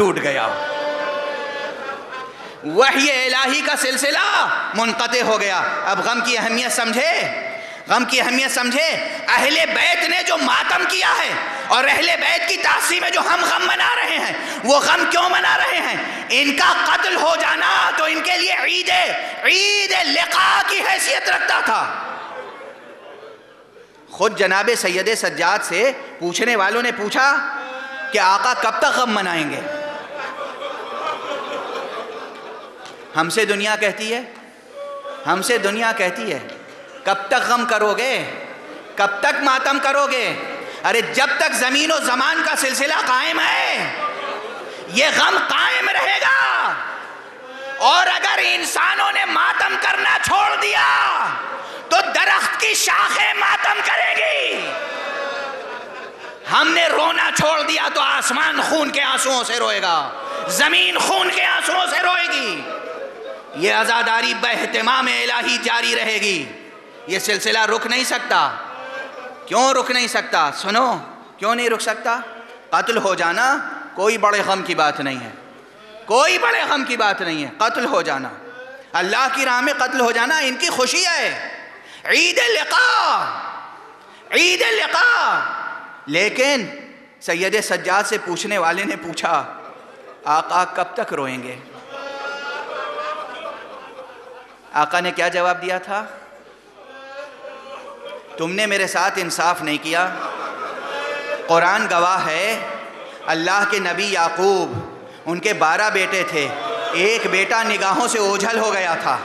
ٹوٹ گیا۔ وحی الہی کا سلسلہ منقطع ہو گیا۔ اب غم کی اہمیت سمجھے۔ غم کی اہمیت سمجھے۔ اہل بیت نے جو ماتم کیا ہے اور اہل بیت کی تحصیل میں جو ہم غم منا رہے ہیں، وہ غم کیوں منا رہے ہیں؟ ان کا قتل ہو جانا تو ان کے لیے عید عید لقاء کی حیثیت رکھتا تھا۔ خود جناب سید سجاد سے پوچھنے والوں نے پوچھا کہ آقا کب تک غم منائیں گے؟ ہم سے دنیا کہتی ہے؟ ہم سے دنیا کہتی ہے، کب تک غم کرو گے؟ کب تک ماتم کرو گے؟ ارے جب تک زمین و زمان کا سلسلہ قائم ہے، یہ غم قائم رہے گا۔ اور اگر انسانوں نے ماتم کرنا چھوڑ دیا، تو درخت کی شاخیں ماتم کرے گی۔ ہم نے رونا چھوڑ دیا تو آسمان خون کے آنسوؤں سے روئے گا، زمین خون کے آنسوؤں سے روئے گی۔ یہ ازاداری بہتمام الہی جاری رہے گی۔ یہ سلسلہ رک نہیں سکتا۔ کیوں رک نہیں سکتا؟ سنو، کیوں نہیں رک سکتا؟ قتل ہو جانا کوئی بڑے غم کی بات نہیں ہے۔ کوئی بڑے غم کی بات نہیں ہے۔ قتل ہو جانا۔ اللہ کی راہ میں قتل ہو جانا ان کی خوشی ہے۔ عید لقاء عید لقاء لیکن سید سجاد سے پوچھنے والے نے پوچھا، آقا کب تک روئیں گے؟ آقا نے کیا جواب دیا تھا؟ تم نے میرے ساتھ انصاف نہیں کیا۔ قرآن گواہ ہے، اللہ کے نبی یعقوب، ان کے بارہ بیٹے تھے۔ ایک بیٹا نگاہوں سے اوجھل ہو گیا تھا۔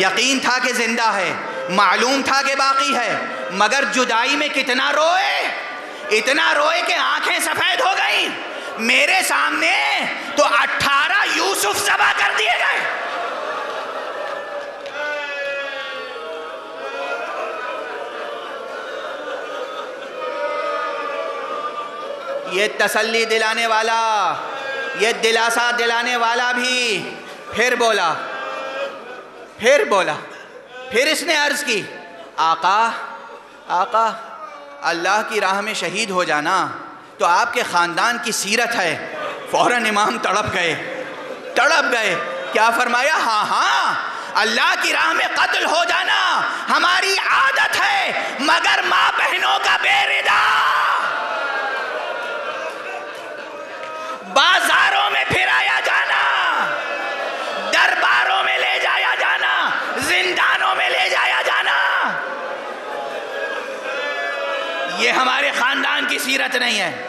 یقین تھا کہ زندہ ہے، معلوم تھا کہ باقی ہے، مگر جدائی میں کتنا روئے؟ اتنا روئے کہ آنکھیں سفید ہو گئیں۔ میرے سامنے تسلی دلانے والا، یہ دلاسا دلانے والا بھی پھر بولا پھر بولا، پھر اس نے عرض کی، آقا آقا، اللہ کی راہ میں شہید ہو جانا، تو آپ کے خاندان کی سیرت ہے، فوراً امام تڑپ گئے تڑپ گئے، کیا فرمایا؟ ہاں ہاں اللہ کی راہ میں قتل ہو جانا ہماری عادت ہے، مگر ماں بہنوں کا بے ردا بازاروں میں پھرایا جانا، درباروں میں لے جایا جانا، زندانوں میں لے جایا جانا۔ یہ ہمارے خاندان کی سیرت نہیں ہے۔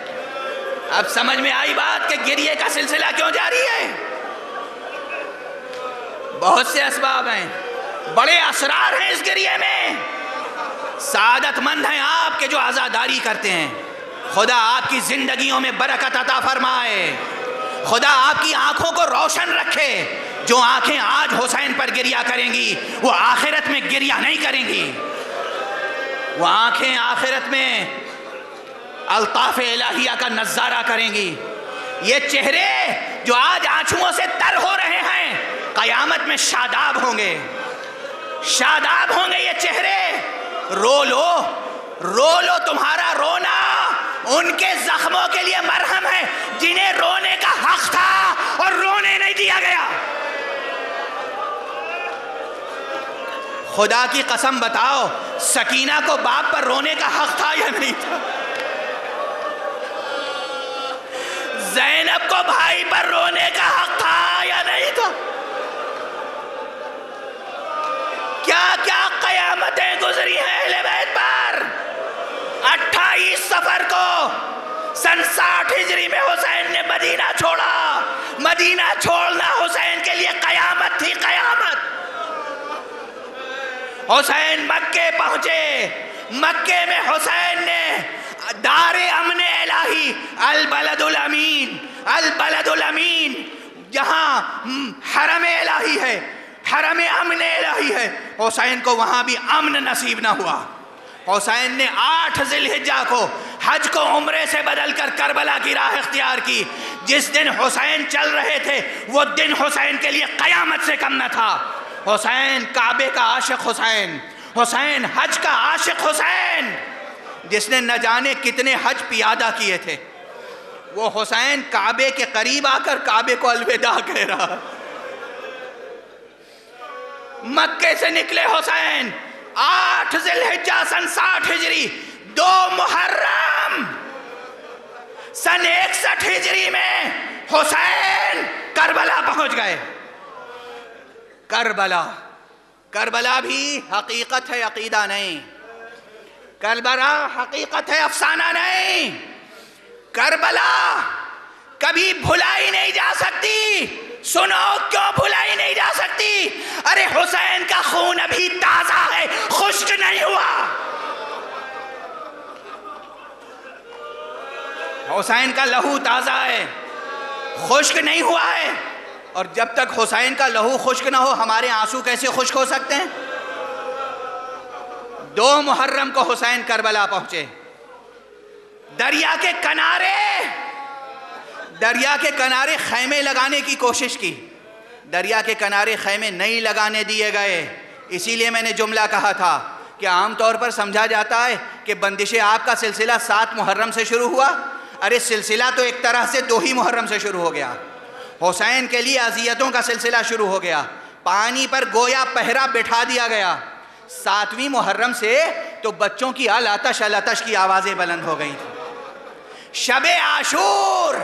اب سمجھ میں آئی بات کہ گریے کا سلسلہ کیوں جاری ہے؟ بہت سے اسباب ہیں۔ بڑے اسرار ہیں اس گریے میں۔ سعادت مند ہیں آپ کے جو آزاداری کرتے ہیں۔ خدا آپ کی زندگیوں میں برکت عطا فرمائے۔ خدا آپ کی آنکھوں کو روشن رکھے۔ جو آنکھیں آج حسین پر گریا کریں گی، وہ آخرت میں گریا نہیں کریں گی۔ وہ آنکھیں آخرت میں الطاف الہیہ کا نظارہ کریں گی۔ یہ چہرے جو آج آنچھوں سے تر ہو رہے ہیں، قیامت میں شاداب ہوں گے۔ شاداب ہوں گے یہ چہرے۔ رو لو رو لو تمہارا رونا۔ ان کے زخموں کے لیے مرہم ہے، جنہیں رونے کا حق تھا اور رونے نہیں دیا گیا۔ خدا کی قسم بتاؤ، سکینہ کو باپ پر رونے کا حق تھا یا نہیں تھا؟ زینب کو بھائی پر رونے کا حق تھا یا نہیں تھا؟ کیا کیا سن ساٹھ ہجری میں حسین نے مدینہ چھوڑا۔ مدینہ چھوڑنا حسین کے لیے قیامت تھی، قیامت۔ حسین مکے پہنچے۔ مکے میں حسین نے دار امن الہی، البلد الامین البلد الامین، جہاں حرم الہی ہے، حرم امن الہی ہے۔ حسین کو وہاں بھی امن نصیب نہ ہوا۔ حسین نے آٹھ ذی الحجہ کو حج کو عمرے سے بدل کر کربلا کی راہ اختیار کی۔ جس دن حسین چل رہے تھے، وہ دن حسین کے لیے قیامت سے کم نہ تھا۔ حسین کعبے کا عاشق حسین۔ حسین حج کا عاشق حسین۔ جس نے نہ جانے کتنے حج پیادہ کیے تھے۔ وہ حسین کعبے کے قریب آ کر کعبے کو الوداع کہہ رہا۔ مکے سے نکلے حسین۔ آٹھ ذی الحجہ سن ساٹھ ہجری۔ دو محرم۔ سن اکسٹھ ہجری میں حسین کربلا پہنچ گئے۔ کربلا کربلا بھی حقیقت ہے، عقیدہ نہیں۔ کربلا حقیقت ہے، افسانہ نہیں۔ کربلا کبھی بھلائی نہیں جا سکتی۔ سنو کیوں بھلائی نہیں جا سکتی؟ ارے حسین کا خون ابھی تازہ ہے، خشک نہیں ہوا حسین کا لہو تازہ ہے۔ خشک نہیں ہوا ہے۔ اور جب تک حسین کا لہو خشک نہ ہو، ہمارے آنسو کیسے خشک ہو سکتے ہیں؟ دو محرم کو حسین کربلا پہنچے۔ دریا کے کنارے۔ دریا کے کنارے خیمے لگانے کی کوشش کی۔ دریا کے کنارے خیمے نہیں لگانے دیے گئے۔ اسی لیے میں نے جملہ کہا تھا کہ عام طور پر سمجھا جاتا ہے کہ بندش آپ کا سلسلہ سات محرم سے شروع ہوا۔ ارے سلسلہ تو ایک طرح سے دو ہی محرم سے شروع ہو گیا۔ حسین کے لیے اذیتوں کا سلسلہ شروع ہو گیا۔ پانی پر گویا پہرا بٹھا دیا گیا۔ ساتویں محرم سے تو بچوں کی الاتش الاتش کی آوازیں بلند ہو گئی تھی شب عاشور،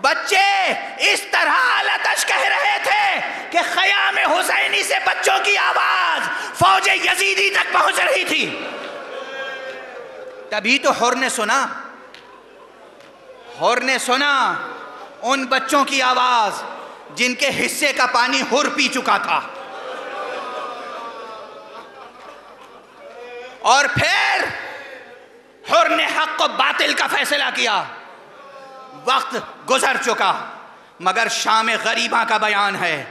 بچے اس طرح الاتش کہہ رہے تھے کہ خیام حسینی سے بچوں کی آواز فوج یزیدی تک پہنچ رہی تھی۔ تبھی تو حر نے سنا حر نے سنا، ان بچوں کی آواز جن کے حصے کا پانی ہر پی چکا تھا۔ اور پھر حر نے حق و باطل کا فیصلہ کیا۔ وقت گزر چکا، مگر شام غریبہ کا بیان ہے۔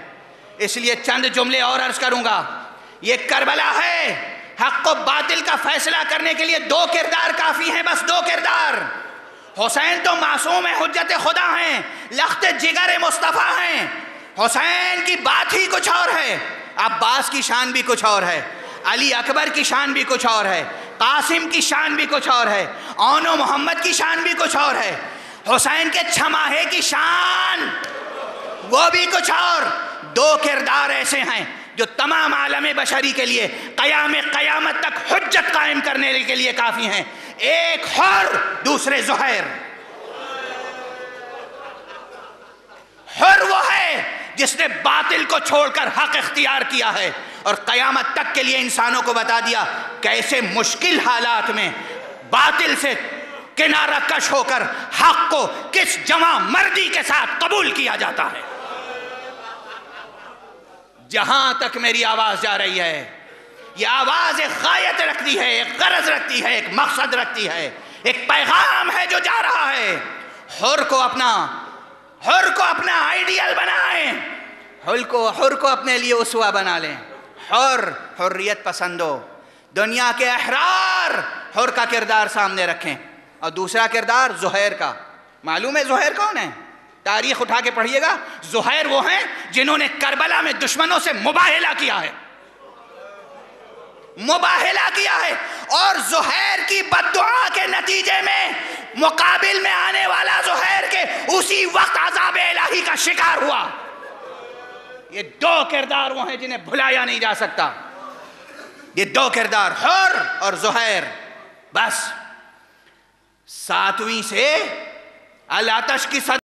اس لیے چند جملے اور عرض کروں گا۔ یہ کربلا ہے، حق و باطل کا فیصلہ کرنے کے لیے دو کردار کافی ہیں، بس دو کردار۔ حسین تو معصوم حجت خدا ہیں، لخت جگر مصطفیٰ ہیں۔ حسین کی بات ہی کچھ اور ہے، عباس کی شان بھی کچھ اور ہے، علی اکبر کی شان بھی کچھ اور ہے، قاسم کی شان بھی کچھ اور ہے اون و محمد کی شان بھی کچھ اور ہے۔ حسین کے چھماہے کی شان، وہ بھی کچھ اور۔ دو کردار ایسے ہیں۔ جو تمام عالم بشری کے لیے قیام قیامت تک حجت قائم کرنے کے لیے کافی ہیں، ایک حر دوسرے زہر حر وہ ہے جس نے باطل کو چھوڑ کر حق اختیار کیا ہے۔ اور قیامت تک کے لیے انسانوں کو بتا دیا کیسے مشکل حالات میں باطل سے کنارہ کش ہو کر حق کو کس جمع مردی کے ساتھ قبول کیا جاتا ہے۔ جہاں تک میری آواز جا رہی ہے، یہ آواز ایک غایت رکھتی ہے، ایک غرض رکھتی ہے، ایک مقصد رکھتی ہے، ایک پیغام ہے جو جا رہا ہے۔ حر کو اپنا، حر کو اپنا آئیڈیل بنائیں۔ حر کو حر کو اپنے لیے اسوا بنا لیں۔ حر، حریت پسندو دنیا کے احرار حر کا کردار سامنے رکھیں۔ اور دوسرا کردار زہیر کا۔ معلوم ہے زہیر کون ہے؟ تاریخ اٹھا کے پڑھیے گا۔ زہیر وہ ہیں جنہوں نے کربلا میں دشمنوں سے مباہلہ کیا ہے۔ مباہلہ کیا ہے۔ اور زہیر کی بدعا کے نتیجے میں مقابل میں آنے والا زہیر کے اسی وقت عذاب الہی کا شکار ہوا۔ یہ دو کردار وہ ہیں جنہیں بھلایا نہیں جا سکتا۔ یہ دو کردار حر اور زہیر۔ بس، ساتویں سے الاتش کی صد